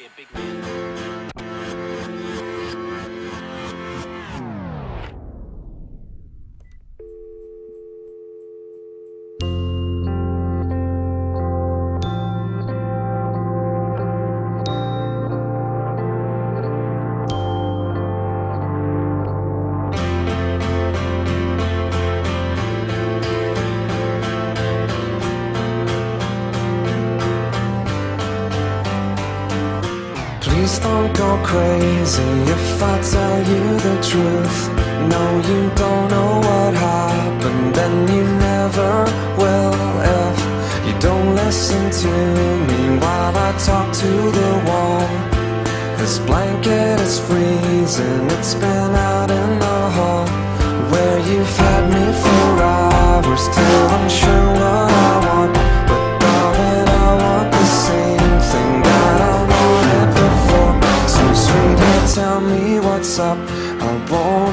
be a big man. Please don't go crazy if I tell you the truth. No, you don't know what happened, and you never will if you don't listen to me while I talk to the wall. This blanket is freezing, it's been out in the hall where you've had me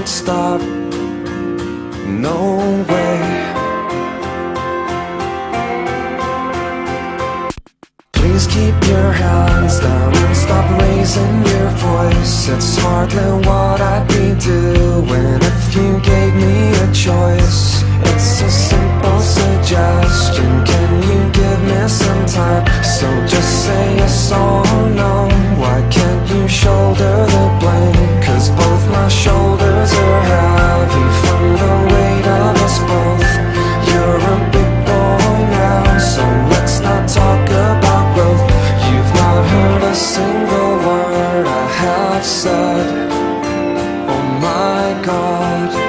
won't stop. No way. Please keep your hands down and stop raising your voice. It's hardly what I'd be doing if you gave me a choice. It's a simple suggestion. Can you give me some time? My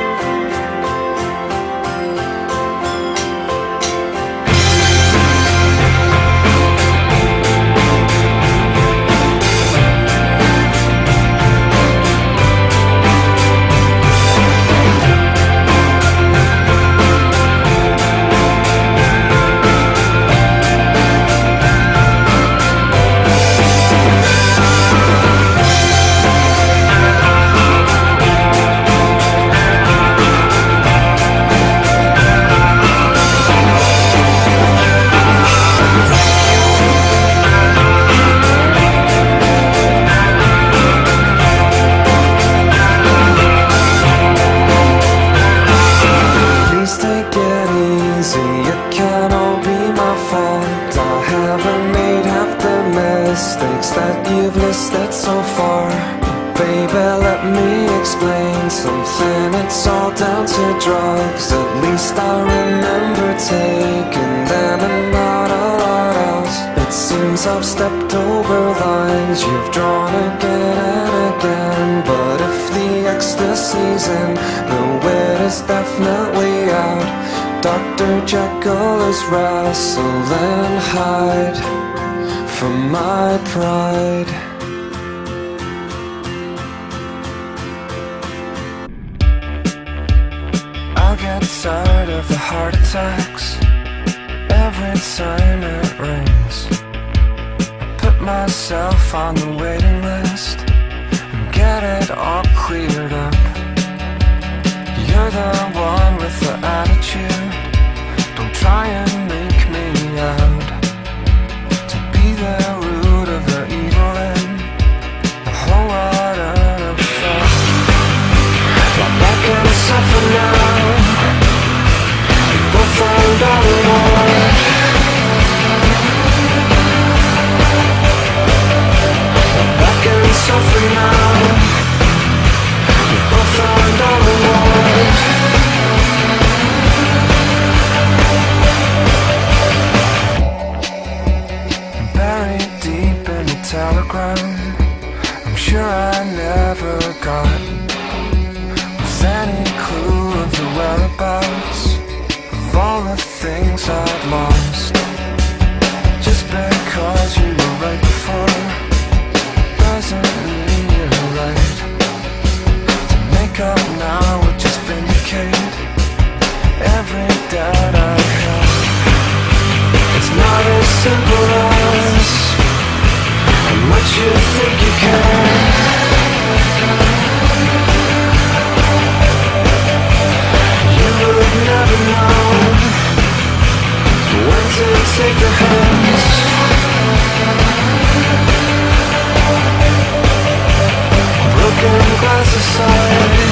Baby, let me explain something. It's all down to drugs. At least I remember taking them and not a lot else. It seems I've stepped over lines you've drawn again and again. But if the ecstasy's in, the wit is definitely out. Dr. Jekyll is wrestling Hyde from my pride. Get tired of the heart attacks every time it rings. Put myself on the waiting list and get it all cleared up. You're the Just because you were right before doesn't mean right. To make up now just every doubt I. It's not as simple as how much you think Class society.